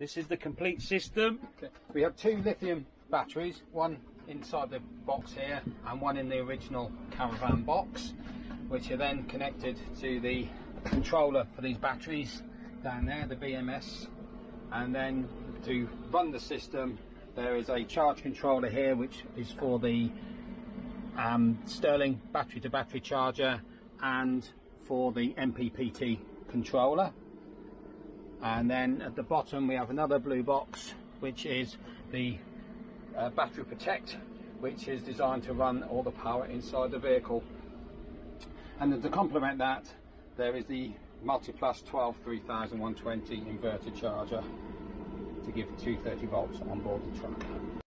This is the complete system. Okay. We have two lithium batteries, one inside the box here and one in the original caravan box, which are then connected to the controller for these batteries down there, the BMS. And then to run the system, there is a charge controller here, which is for the um, Sterling battery to battery charger and for the MPPT controller. And then at the bottom we have another blue box, which is the uh, battery protect, which is designed to run all the power inside the vehicle. And then to complement that, there is the MultiPlus 12 3120 inverter charger to give 230 volts on board the truck.